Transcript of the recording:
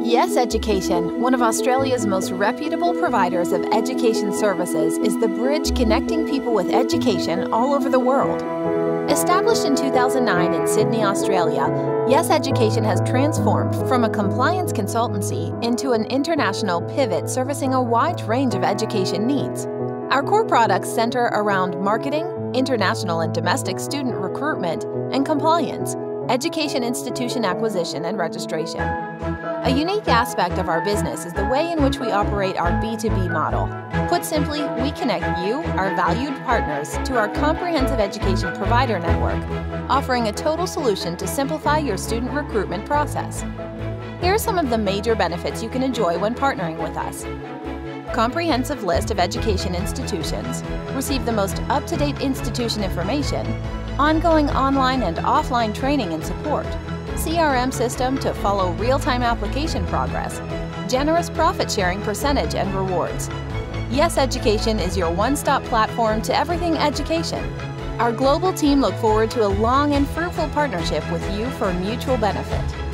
Yes Education, one of Australia's most reputable providers of education services, is the bridge connecting people with education all over the world. Established in 2009 in Sydney, Australia, Yes Education has transformed from a compliance consultancy into an international pivot servicing a wide range of education needs. Our core products center around marketing, international and domestic student recruitment, and compliance, education institution acquisition and registration. A unique aspect of our business is the way in which we operate our B2B model. Put simply, we connect you, our valued partners, to our comprehensive education provider network, offering a total solution to simplify your student recruitment process. Here are some of the major benefits you can enjoy when partnering with us comprehensive list of education institutions, receive the most up-to-date institution information, ongoing online and offline training and support, CRM system to follow real-time application progress, generous profit-sharing percentage and rewards. Yes Education is your one-stop platform to everything education. Our global team look forward to a long and fruitful partnership with you for mutual benefit.